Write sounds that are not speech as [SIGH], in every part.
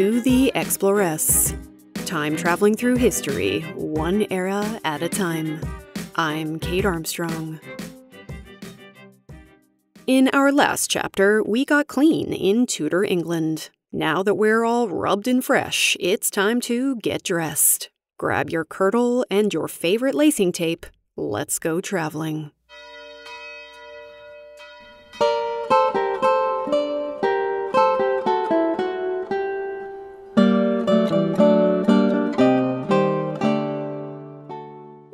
to the Exploress. Time traveling through history, one era at a time. I'm Kate Armstrong. In our last chapter, we got clean in Tudor England. Now that we're all rubbed and fresh, it's time to get dressed. Grab your kirtle and your favorite lacing tape. Let's go traveling.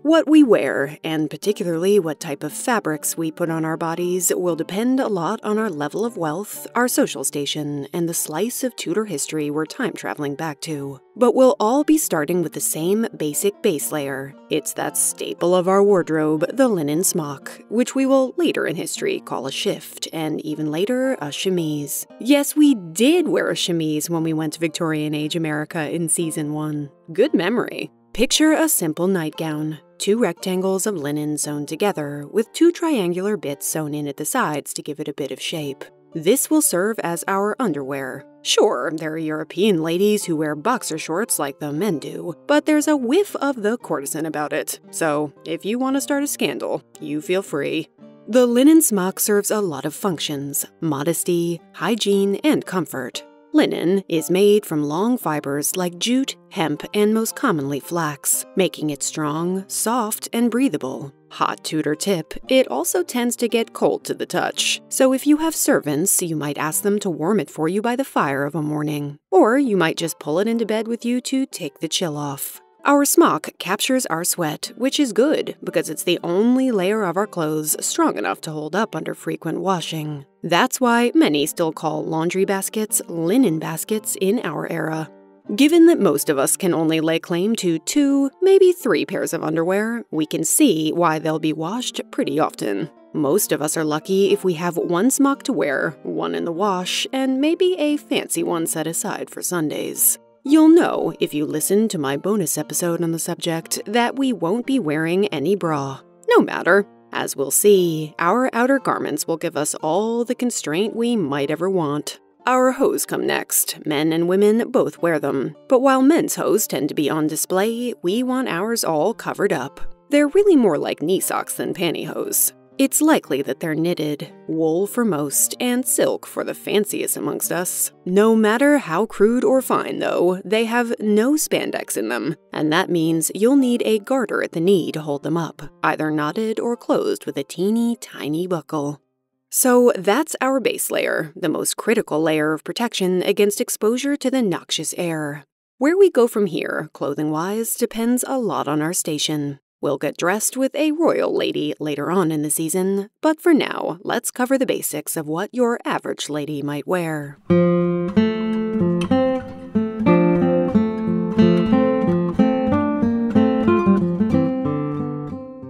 What we wear, and particularly what type of fabrics we put on our bodies, will depend a lot on our level of wealth, our social station, and the slice of Tudor history we're time traveling back to. But we'll all be starting with the same basic base layer. It's that staple of our wardrobe, the linen smock, which we will later in history call a shift, and even later, a chemise. Yes, we did wear a chemise when we went to Victorian Age America in season 1. Good memory. Picture a simple nightgown, two rectangles of linen sewn together, with two triangular bits sewn in at the sides to give it a bit of shape. This will serve as our underwear. Sure, there are European ladies who wear boxer shorts like the men do, but there's a whiff of the courtesan about it. So, if you want to start a scandal, you feel free. The linen smock serves a lot of functions modesty, hygiene, and comfort. Linen is made from long fibers like jute, hemp, and most commonly flax, making it strong, soft, and breathable. Hot Tudor tip, it also tends to get cold to the touch. So if you have servants, you might ask them to warm it for you by the fire of a morning. Or you might just pull it into bed with you to take the chill off. Our smock captures our sweat, which is good because it's the only layer of our clothes strong enough to hold up under frequent washing. That's why many still call laundry baskets linen baskets in our era. Given that most of us can only lay claim to two, maybe three pairs of underwear, we can see why they'll be washed pretty often. Most of us are lucky if we have one smock to wear, one in the wash, and maybe a fancy one set aside for Sundays. You'll know, if you listen to my bonus episode on the subject, that we won't be wearing any bra. No matter. As we'll see, our outer garments will give us all the constraint we might ever want. Our hose come next. Men and women both wear them. But while men's hose tend to be on display, we want ours all covered up. They're really more like knee socks than pantyhose. It's likely that they're knitted, wool for most, and silk for the fanciest amongst us. No matter how crude or fine, though, they have no spandex in them, and that means you'll need a garter at the knee to hold them up, either knotted or closed with a teeny tiny buckle. So that's our base layer, the most critical layer of protection against exposure to the noxious air. Where we go from here, clothing wise, depends a lot on our station. We'll get dressed with a royal lady later on in the season, but for now, let's cover the basics of what your average lady might wear.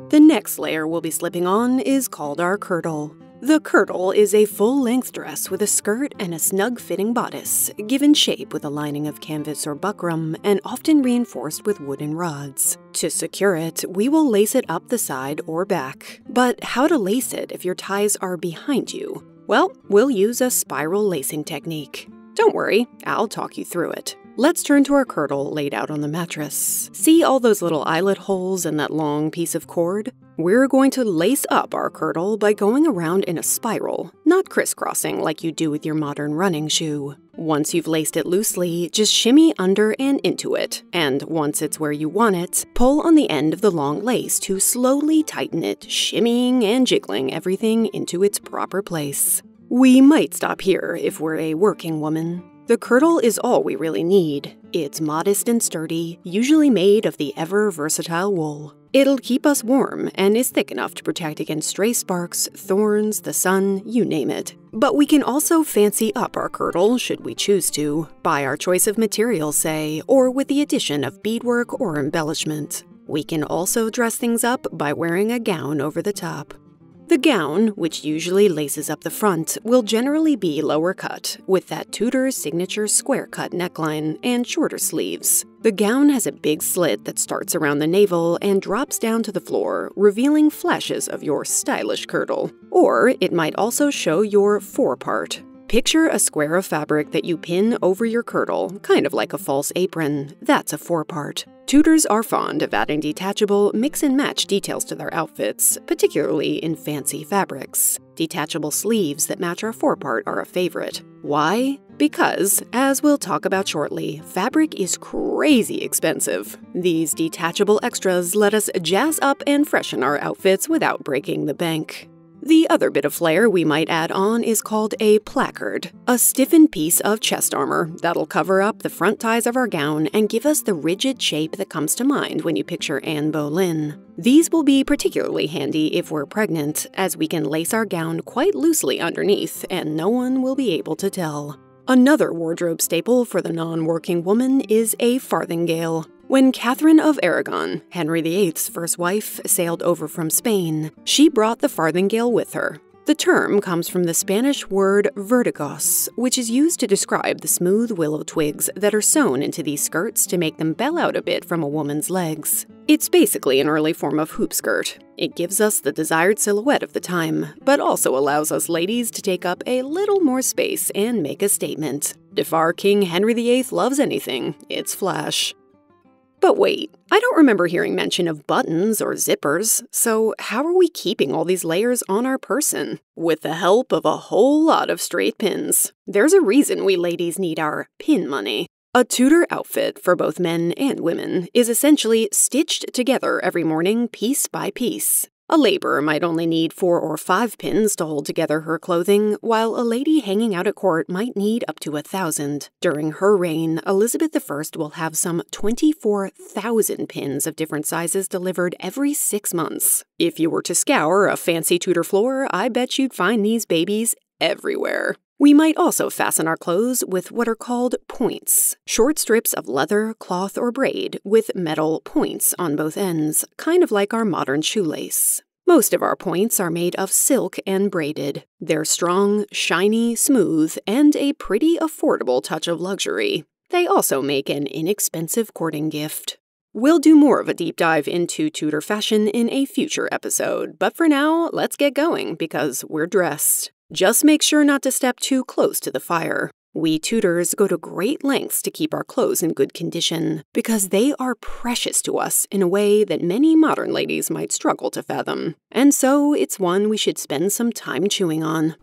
The next layer we'll be slipping on is called our kirtle. The kirtle is a full length dress with a skirt and a snug fitting bodice, given shape with a lining of canvas or buckram and often reinforced with wooden rods. To secure it, we will lace it up the side or back. But how to lace it if your ties are behind you? Well, we'll use a spiral lacing technique. Don't worry, I'll talk you through it. Let's turn to our kirtle laid out on the mattress. See all those little eyelet holes in that long piece of cord? We're going to lace up our kirtle by going around in a spiral, not crisscrossing like you do with your modern running shoe. Once you've laced it loosely, just shimmy under and into it, and once it's where you want it, pull on the end of the long lace to slowly tighten it, shimmying and jiggling everything into its proper place. We might stop here if we're a working woman. The kirtle is all we really need. It's modest and sturdy, usually made of the ever versatile wool. It'll keep us warm and is thick enough to protect against stray sparks, thorns, the sun, you name it. But we can also fancy up our kirtle, should we choose to, by our choice of material, say, or with the addition of beadwork or embellishment. We can also dress things up by wearing a gown over the top. The gown, which usually laces up the front, will generally be lower cut, with that Tudor signature square cut neckline and shorter sleeves. The gown has a big slit that starts around the navel and drops down to the floor, revealing flashes of your stylish kirtle. Or it might also show your forepart. Picture a square of fabric that you pin over your kirtle, kind of like a false apron. That's a forepart. Tudors are fond of adding detachable, mix and match details to their outfits, particularly in fancy fabrics. Detachable sleeves that match our forepart are a favorite. Why? Because, as we'll talk about shortly, fabric is crazy expensive. These detachable extras let us jazz up and freshen our outfits without breaking the bank. The other bit of flair we might add on is called a placard, a stiffened piece of chest armor that'll cover up the front ties of our gown and give us the rigid shape that comes to mind when you picture Anne Boleyn. These will be particularly handy if we're pregnant, as we can lace our gown quite loosely underneath and no one will be able to tell. Another wardrobe staple for the non working woman is a farthingale. When Catherine of Aragon, Henry VIII's first wife, sailed over from Spain, she brought the farthingale with her. The term comes from the Spanish word verdugos, which is used to describe the smooth willow twigs that are sewn into these skirts to make them bell out a bit from a woman's legs. It's basically an early form of hoop skirt. It gives us the desired silhouette of the time, but also allows us ladies to take up a little more space and make a statement. If our King Henry VIII loves anything, it's flash. But wait, I don't remember hearing mention of buttons or zippers, so how are we keeping all these layers on our person? With the help of a whole lot of straight pins. There's a reason we ladies need our pin money. A Tudor outfit for both men and women is essentially stitched together every morning piece by piece. A laborer might only need four or five pins to hold together her clothing, while a lady hanging out at court might need up to a thousand. During her reign, Elizabeth I will have some 24,000 pins of different sizes delivered every six months. If you were to scour a fancy Tudor floor, I bet you'd find these babies everywhere. We might also fasten our clothes with what are called points short strips of leather, cloth, or braid with metal points on both ends, kind of like our modern shoelace. Most of our points are made of silk and braided. They're strong, shiny, smooth, and a pretty affordable touch of luxury. They also make an inexpensive courting gift. We'll do more of a deep dive into Tudor fashion in a future episode, but for now, let's get going because we're dressed. Just make sure not to step too close to the fire. We Tudors go to great lengths to keep our clothes in good condition because they are precious to us in a way that many modern ladies might struggle to fathom. And so it's one we should spend some time chewing on.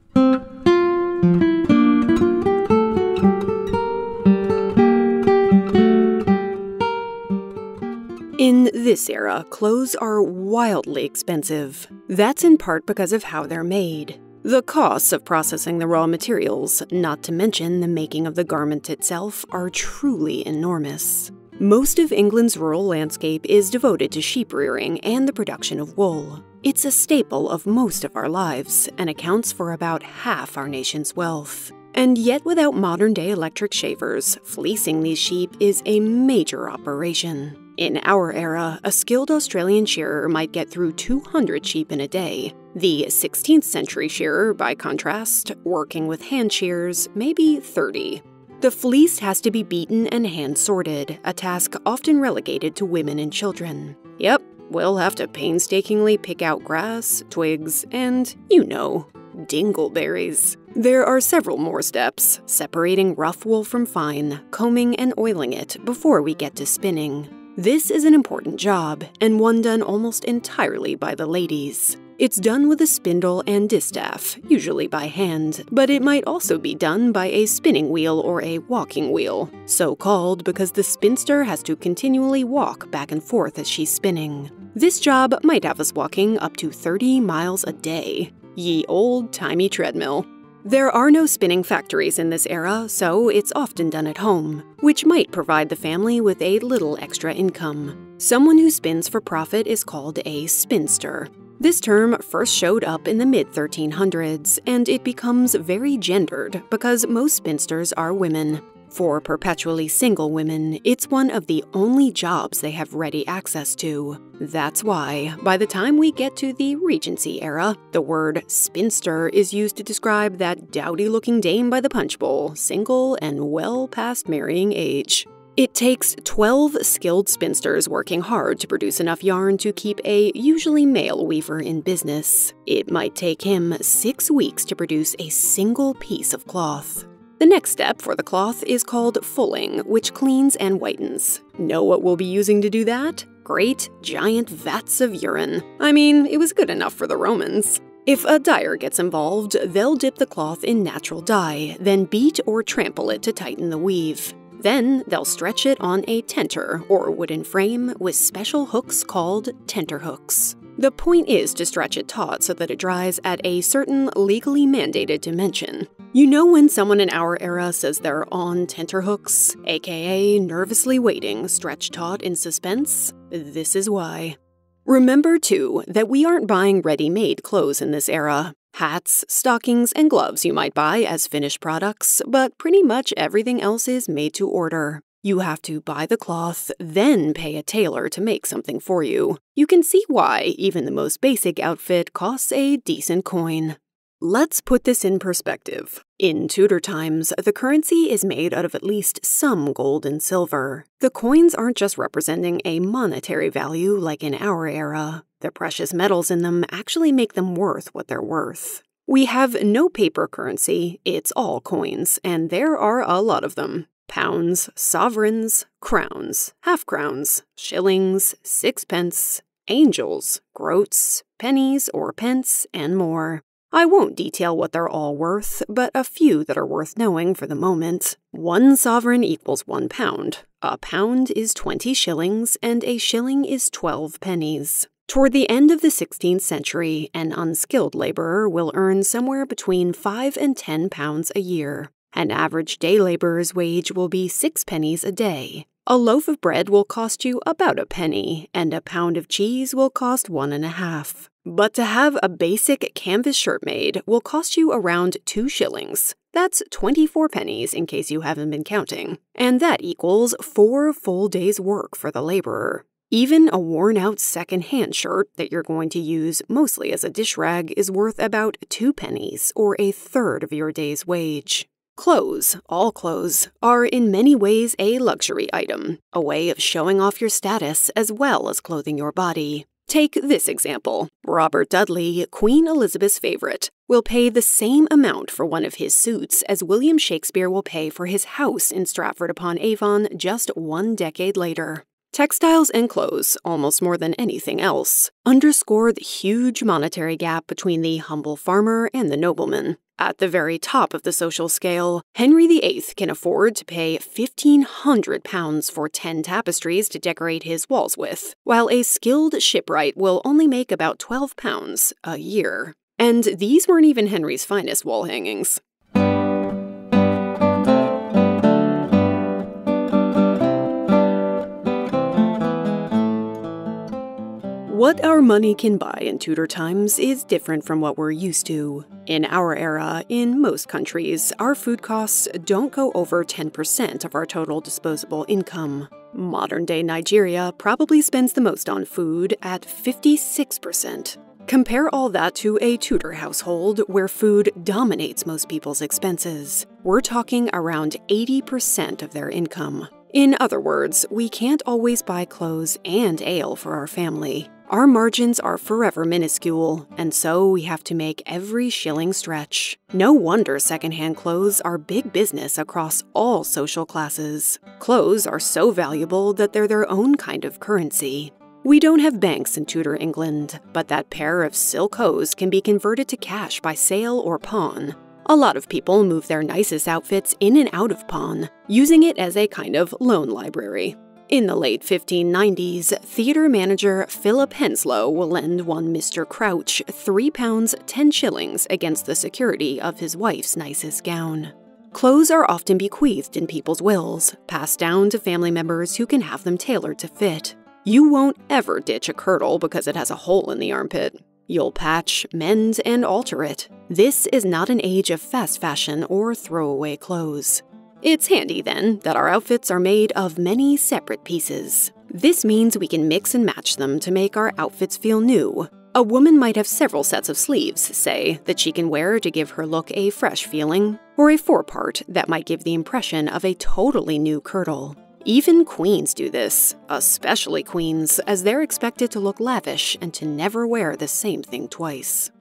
In this era, clothes are wildly expensive. That's in part because of how they're made. The costs of processing the raw materials, not to mention the making of the garment itself, are truly enormous. Most of England's rural landscape is devoted to sheep rearing and the production of wool. It's a staple of most of our lives and accounts for about half our nation's wealth. And yet, without modern day electric shavers, fleecing these sheep is a major operation. In our era, a skilled Australian shearer might get through 200 sheep in a day. The 16th century shearer, by contrast, working with hand shears, maybe 30. The fleece has to be beaten and hand sorted, a task often relegated to women and children. Yep, we'll have to painstakingly pick out grass, twigs, and, you know, dingleberries. There are several more steps, separating rough wool from fine, combing and oiling it before we get to spinning. This is an important job, and one done almost entirely by the ladies. It's done with a spindle and distaff, usually by hand, but it might also be done by a spinning wheel or a walking wheel, so called because the spinster has to continually walk back and forth as she's spinning. This job might have us walking up to 30 miles a day. Ye old timey treadmill. There are no spinning factories in this era, so it's often done at home, which might provide the family with a little extra income. Someone who spins for profit is called a spinster. This term first showed up in the mid 1300s, and it becomes very gendered because most spinsters are women. For perpetually single women, it's one of the only jobs they have ready access to. That's why, by the time we get to the Regency era, the word spinster is used to describe that dowdy looking dame by the punch bowl, single and well past marrying age. It takes 12 skilled spinsters working hard to produce enough yarn to keep a usually male weaver in business. It might take him six weeks to produce a single piece of cloth. The next step for the cloth is called fulling, which cleans and whitens. Know what we'll be using to do that? Great, giant vats of urine. I mean, it was good enough for the Romans. If a dyer gets involved, they'll dip the cloth in natural dye, then beat or trample it to tighten the weave. Then they'll stretch it on a tenter or wooden frame with special hooks called tenter hooks. The point is to stretch it taut so that it dries at a certain legally mandated dimension. You know when someone in our era says they're on tenterhooks, aka nervously waiting, stretched taut in suspense? This is why. Remember, too, that we aren't buying ready made clothes in this era. Hats, stockings, and gloves you might buy as finished products, but pretty much everything else is made to order. You have to buy the cloth, then pay a tailor to make something for you. You can see why even the most basic outfit costs a decent coin. Let's put this in perspective. In Tudor times, the currency is made out of at least some gold and silver. The coins aren't just representing a monetary value like in our era. The precious metals in them actually make them worth what they're worth. We have no paper currency, it's all coins, and there are a lot of them. Pounds, sovereigns, crowns, half crowns, shillings, sixpence, angels, groats, pennies or pence, and more. I won't detail what they're all worth, but a few that are worth knowing for the moment. One sovereign equals one pound. A pound is 20 shillings, and a shilling is 12 pennies. Toward the end of the 16th century, an unskilled laborer will earn somewhere between 5 and 10 pounds a year. An average day laborer's wage will be 6 pennies a day. A loaf of bread will cost you about a penny, and a pound of cheese will cost one and a half. But to have a basic canvas shirt made will cost you around two shillings. That's 24 pennies in case you haven't been counting. And that equals four full days' work for the laborer. Even a worn out second hand shirt that you're going to use mostly as a dish rag is worth about two pennies, or a third of your day's wage. Clothes, all clothes, are in many ways a luxury item, a way of showing off your status as well as clothing your body. Take this example Robert Dudley, Queen Elizabeth's favorite, will pay the same amount for one of his suits as William Shakespeare will pay for his house in Stratford upon Avon just one decade later. Textiles and clothes, almost more than anything else, underscore the huge monetary gap between the humble farmer and the nobleman. At the very top of the social scale, Henry VIII can afford to pay £1,500 for 10 tapestries to decorate his walls with, while a skilled shipwright will only make about £12 a year. And these weren't even Henry's finest wall hangings. What our money can buy in Tudor times is different from what we're used to. In our era, in most countries, our food costs don't go over 10% of our total disposable income. Modern day Nigeria probably spends the most on food at 56%. Compare all that to a Tudor household where food dominates most people's expenses. We're talking around 80% of their income. In other words, we can't always buy clothes and ale for our family. Our margins are forever minuscule, and so we have to make every shilling stretch. No wonder secondhand clothes are big business across all social classes. Clothes are so valuable that they're their own kind of currency. We don't have banks in Tudor England, but that pair of silk hose can be converted to cash by sale or pawn. A lot of people move their nicest outfits in and out of pawn, using it as a kind of loan library. In the late 1590s, theatre manager Philip Henslowe will lend one Mr. Crouch £3 10 shillings against the security of his wife's nicest gown. Clothes are often bequeathed in people's wills, passed down to family members who can have them tailored to fit. You won't ever ditch a kirtle because it has a hole in the armpit. You'll patch, mend, and alter it. This is not an age of fast fashion or throwaway clothes. It's handy, then, that our outfits are made of many separate pieces. This means we can mix and match them to make our outfits feel new. A woman might have several sets of sleeves, say, that she can wear to give her look a fresh feeling, or a forepart that might give the impression of a totally new kirtle. Even queens do this, especially queens, as they're expected to look lavish and to never wear the same thing twice.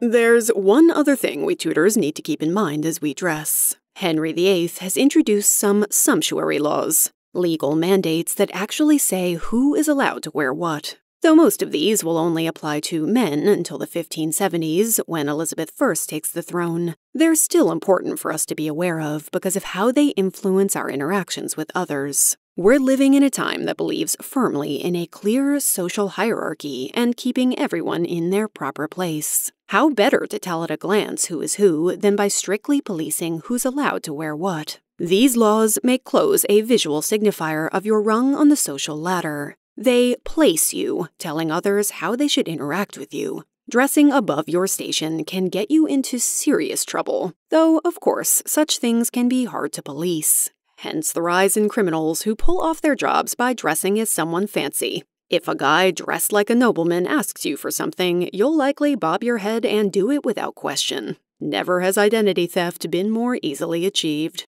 There's one other thing we Tudors need to keep in mind as we dress. Henry VIII has introduced some sumptuary laws, legal mandates that actually say who is allowed to wear what. Though most of these will only apply to men until the 1570s, when Elizabeth I takes the throne, they're still important for us to be aware of because of how they influence our interactions with others. We're living in a time that believes firmly in a clear social hierarchy and keeping everyone in their proper place. How better to tell at a glance who is who than by strictly policing who's allowed to wear what? These laws make clothes a visual signifier of your rung on the social ladder. They place you, telling others how they should interact with you. Dressing above your station can get you into serious trouble, though, of course, such things can be hard to police. Hence the rise in criminals who pull off their jobs by dressing as someone fancy. If a guy dressed like a nobleman asks you for something, you'll likely bob your head and do it without question. Never has identity theft been more easily achieved.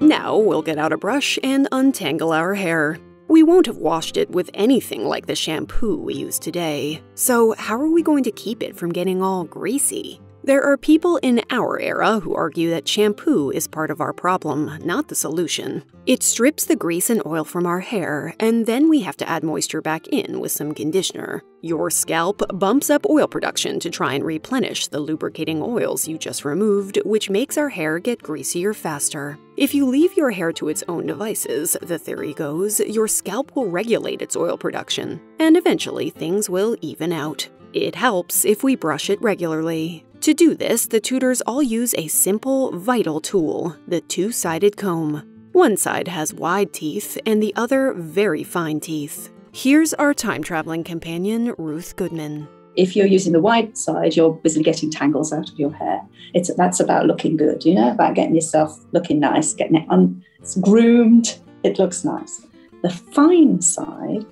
Now we'll get out a brush and untangle our hair. We won't have washed it with anything like the shampoo we use today. So, how are we going to keep it from getting all greasy? There are people in our era who argue that shampoo is part of our problem, not the solution. It strips the grease and oil from our hair, and then we have to add moisture back in with some conditioner. Your scalp bumps up oil production to try and replenish the lubricating oils you just removed, which makes our hair get greasier faster. If you leave your hair to its own devices, the theory goes, your scalp will regulate its oil production, and eventually things will even out. It helps if we brush it regularly. To do this, the Tudors all use a simple, vital tool, the two-sided comb. One side has wide teeth and the other very fine teeth. Here's our time-traveling companion, Ruth Goodman. If you're using the wide side, you're busily getting tangles out of your hair. It's that's about looking good, you know, about getting yourself looking nice, getting it un, groomed. It looks nice. The fine side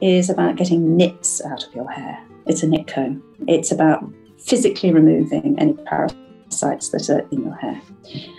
is about getting nits out of your hair. It's a nit comb. It's about physically removing any parasites that are in your hair.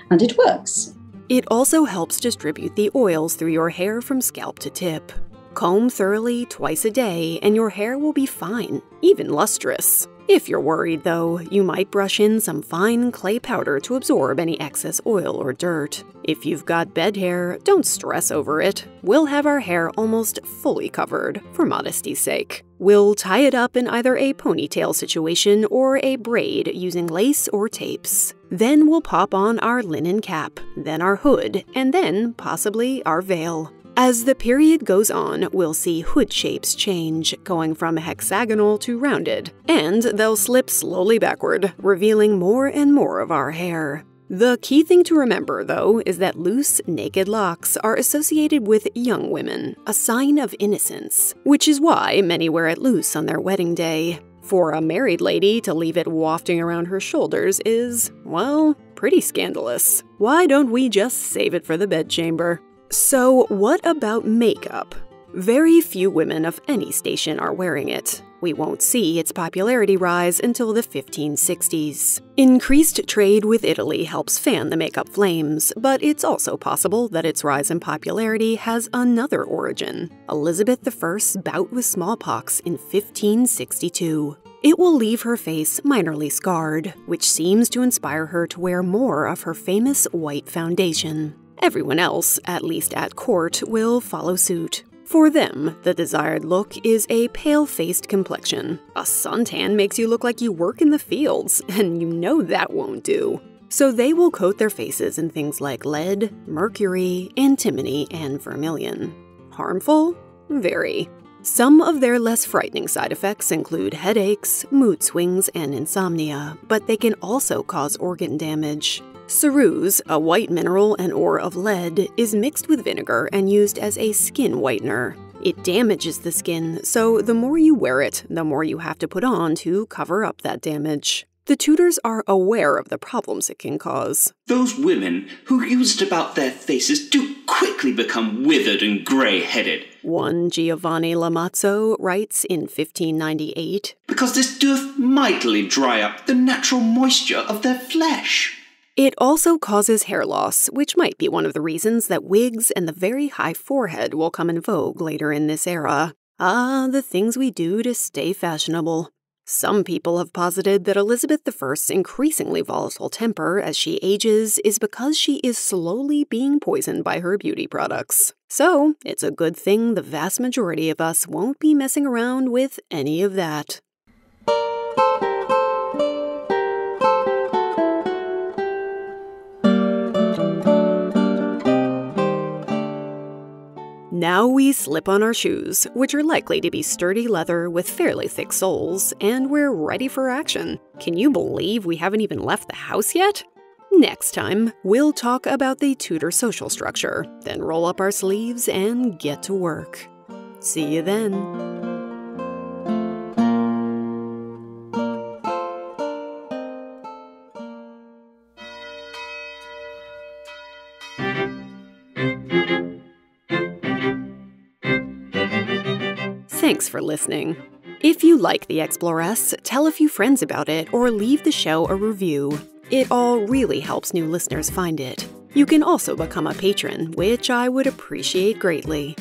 And it works. It also helps distribute the oils through your hair from scalp to tip. Comb thoroughly twice a day, and your hair will be fine, even lustrous. If you're worried, though, you might brush in some fine clay powder to absorb any excess oil or dirt. If you've got bed hair, don't stress over it. We'll have our hair almost fully covered, for modesty's sake. We'll tie it up in either a ponytail situation or a braid using lace or tapes. Then we'll pop on our linen cap, then our hood, and then possibly our veil. As the period goes on, we'll see hood shapes change, going from hexagonal to rounded, and they'll slip slowly backward, revealing more and more of our hair. The key thing to remember, though, is that loose, naked locks are associated with young women, a sign of innocence, which is why many wear it loose on their wedding day. For a married lady to leave it wafting around her shoulders is, well, pretty scandalous. Why don't we just save it for the bedchamber? So, what about makeup? Very few women of any station are wearing it. We won't see its popularity rise until the 1560s. Increased trade with Italy helps fan the makeup flames, but it's also possible that its rise in popularity has another origin Elizabeth I's bout with smallpox in 1562. It will leave her face minorly scarred, which seems to inspire her to wear more of her famous white foundation. Everyone else, at least at court, will follow suit. For them, the desired look is a pale faced complexion. A suntan makes you look like you work in the fields, [LAUGHS] and you know that won't do. So they will coat their faces in things like lead, mercury, antimony, and vermilion. Harmful? Very. Some of their less frightening side effects include headaches, mood swings, and insomnia, but they can also cause organ damage. Ceruse, a white mineral and ore of lead, is mixed with vinegar and used as a skin whitener. It damages the skin, so the more you wear it, the more you have to put on to cover up that damage. The Tudors are aware of the problems it can cause. Those women who use it about their faces do quickly become withered and grey headed. One Giovanni Lomazzo writes in 1598 Because this doth mightily dry up the natural moisture of their flesh. It also causes hair loss, which might be one of the reasons that wigs and the very high forehead will come in vogue later in this era. Ah, the things we do to stay fashionable. Some people have posited that Elizabeth I's increasingly volatile temper as she ages is because she is slowly being poisoned by her beauty products. So, it's a good thing the vast majority of us won't be messing around with any of that. Now we slip on our shoes, which are likely to be sturdy leather with fairly thick soles, and we're ready for action. Can you believe we haven't even left the house yet? Next time, we'll talk about the Tudor social structure, then roll up our sleeves and get to work. See you then. Thanks for listening. If you like The Exploress, tell a few friends about it or leave the show a review. It all really helps new listeners find it. You can also become a patron, which I would appreciate greatly.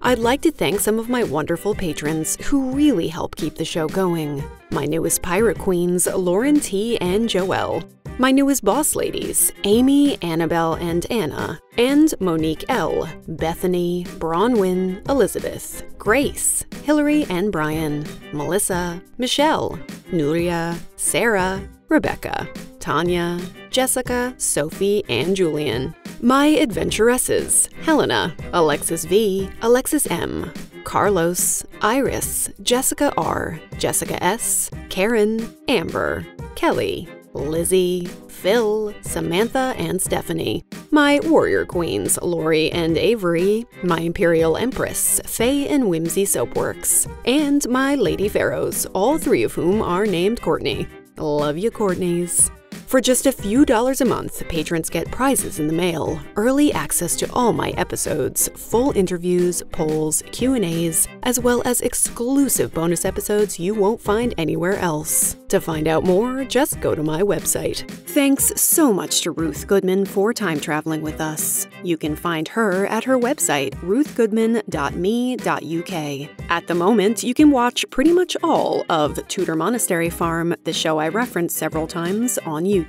I'd like to thank some of my wonderful patrons who really help keep the show going. My newest pirate queens, Lauren T. and Joelle. My newest boss ladies, Amy, Annabelle, and Anna, and Monique L., Bethany, Bronwyn, Elizabeth, Grace, Hillary and Brian, Melissa, Michelle, Nuria, Sarah, Rebecca, Tanya, Jessica, Sophie, and Julian. My adventuresses Helena, Alexis V, Alexis M, Carlos, Iris, Jessica R, Jessica S, Karen, Amber, Kelly, Lizzie, Phil, Samantha, and Stephanie. My warrior queens, Lori and Avery. My imperial empress, Faye and Whimsy Soapworks. And my lady pharaohs, all three of whom are named Courtney. Love you, Courtneys. For just a few dollars a month, patrons get prizes in the mail, early access to all my episodes, full interviews, polls, Q&As, as well as exclusive bonus episodes you won't find anywhere else. To find out more, just go to my website. Thanks so much to Ruth Goodman for time traveling with us. You can find her at her website, ruthgoodman.me.uk. At the moment, you can watch pretty much all of Tudor Monastery Farm, the show I referenced several times, on YouTube.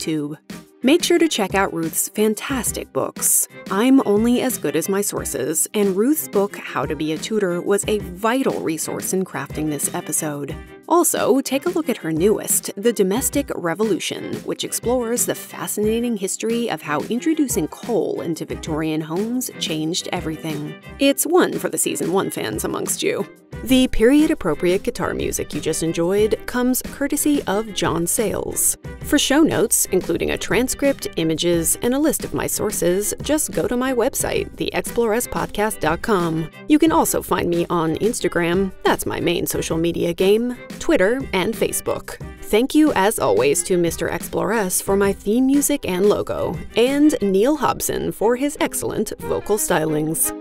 Make sure to check out Ruth's fantastic books. I'm only as good as my sources, and Ruth's book, How to Be a Tudor, was a vital resource in crafting this episode. Also, take a look at her newest, The Domestic Revolution, which explores the fascinating history of how introducing coal into Victorian homes changed everything. It's one for the season 1 fans amongst you. The period appropriate guitar music you just enjoyed comes courtesy of John Sayles. For show notes, including a transcript, images, and a list of my sources, just go to my website, theexploresspodcast.com. You can also find me on Instagram, that's my main social media game, Twitter, and Facebook. Thank you, as always, to Mr. Exploress for my theme music and logo, and Neil Hobson for his excellent vocal stylings.